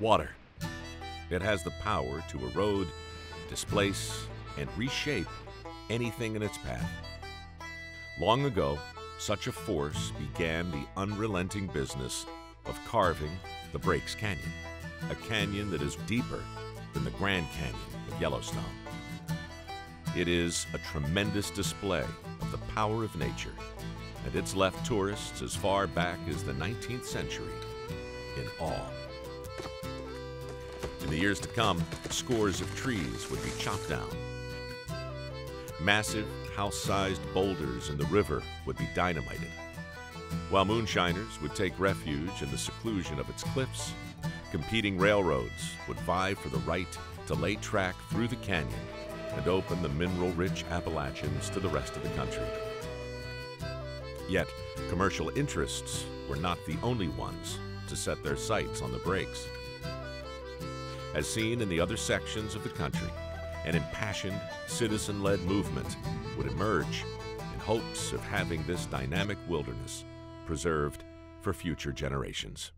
water. It has the power to erode, displace, and reshape anything in its path. Long ago, such a force began the unrelenting business of carving the Breaks Canyon, a canyon that is deeper than the Grand Canyon of Yellowstone. It is a tremendous display of the power of nature, and it's left tourists as far back as the 19th century in awe. In the years to come, scores of trees would be chopped down. Massive, house sized boulders in the river would be dynamited, while moonshiners would take refuge in the seclusion of its cliffs. Competing railroads would vie for the right to lay track through the canyon and open the mineral rich Appalachians to the rest of the country. Yet, commercial interests were not the only ones to set their sights on the breaks. As seen in the other sections of the country, an impassioned, citizen led movement would emerge in hopes of having this dynamic wilderness preserved for future generations.